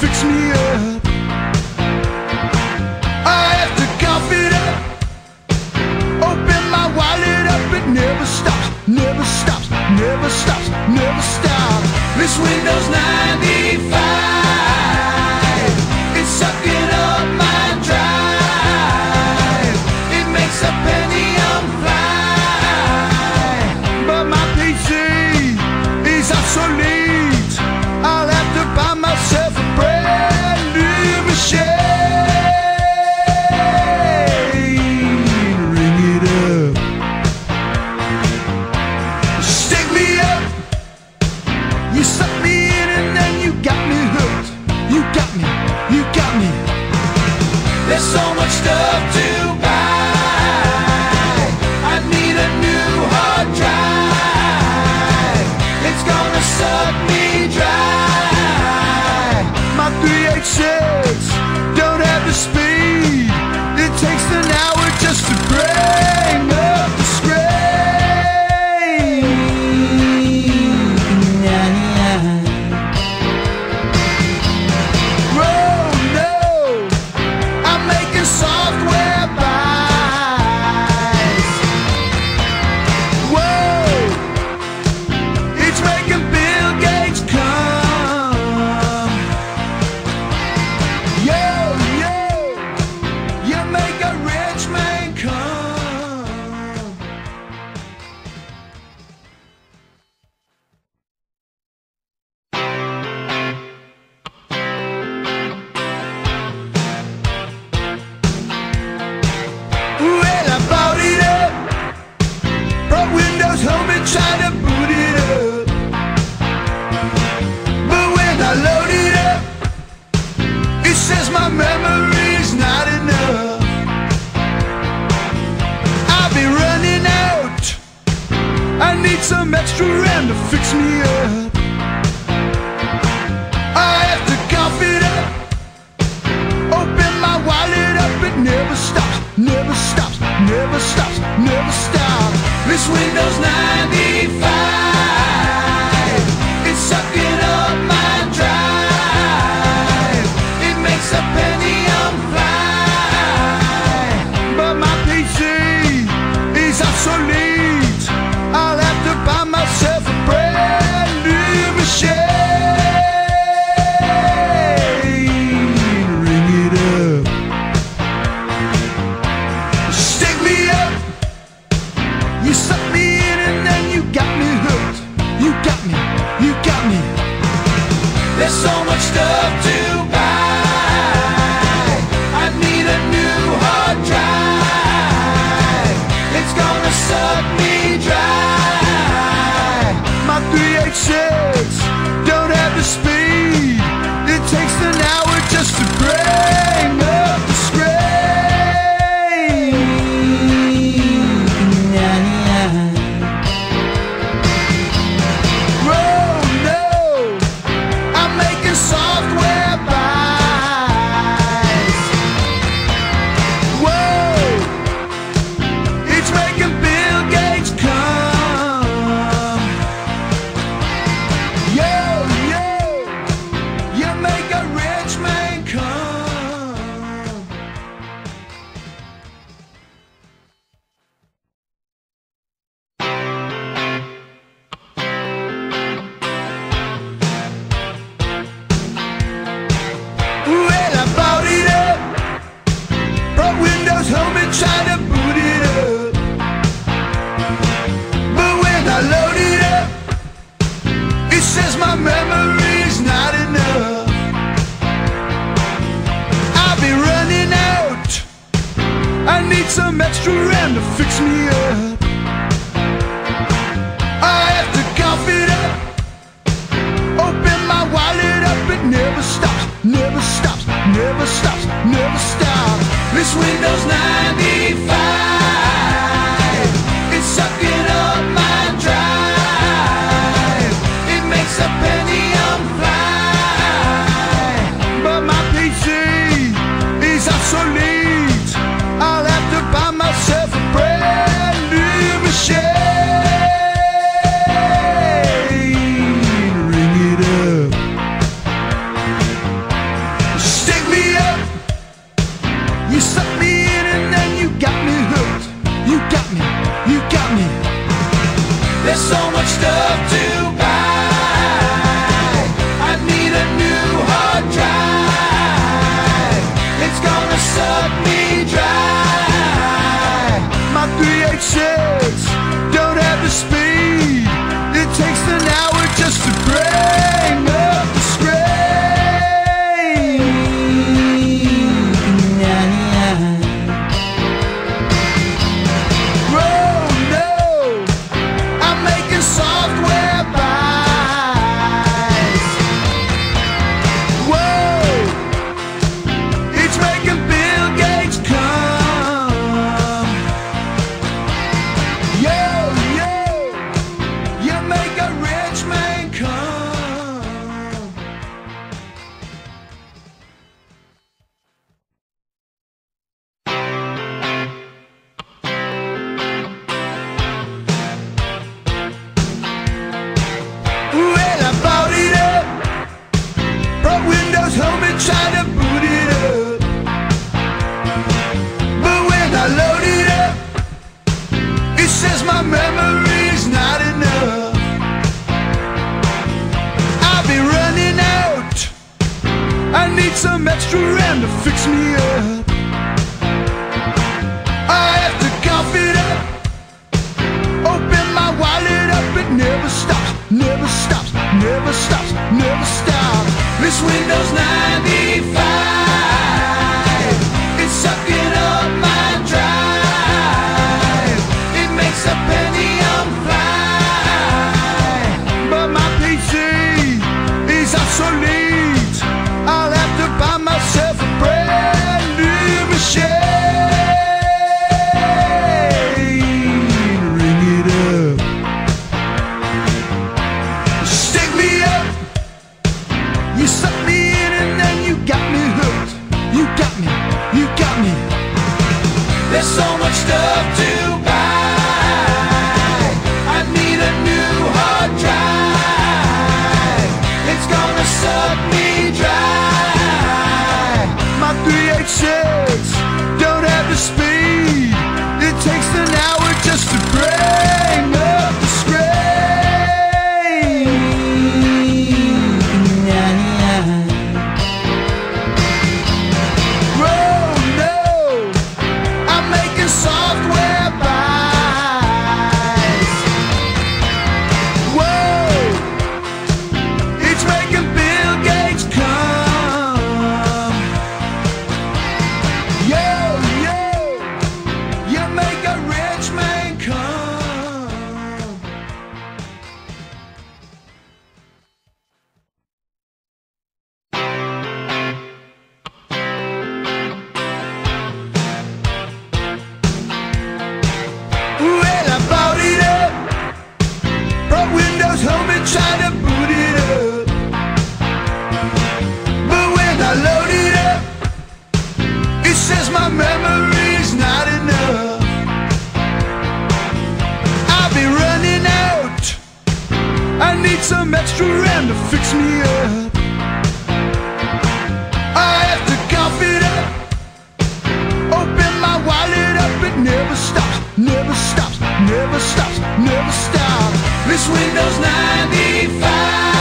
fix me up. I have to cough it up. Open my wallet up, it never stops, never stops, never stops, never stops. This Windows 95, it's sucking up my drive. It makes a penny on fly, but my PC is obsolete. some extra RAM to fix me up. I have to cough it up, open my wallet up, it never stops, never stops, never stops, never stops. This Windows 95. You sucked me in and then you got me hooked. You got me, you got me. There's so much stuff to buy. I need a new hard drive. It's gonna suck me dry. My 386. fix me up. memory's not enough. I'll be running out. I need some extra RAM to fix me up. I have to cough it up. Open my wallet up, it never stops, never stops, never stops, never stops. This Windows 95. Need some extra RAM to fix me up. I have to cough it up. Open my wallet up, it never stops, never stops, never stops, never stops. This Windows 95, it's sucking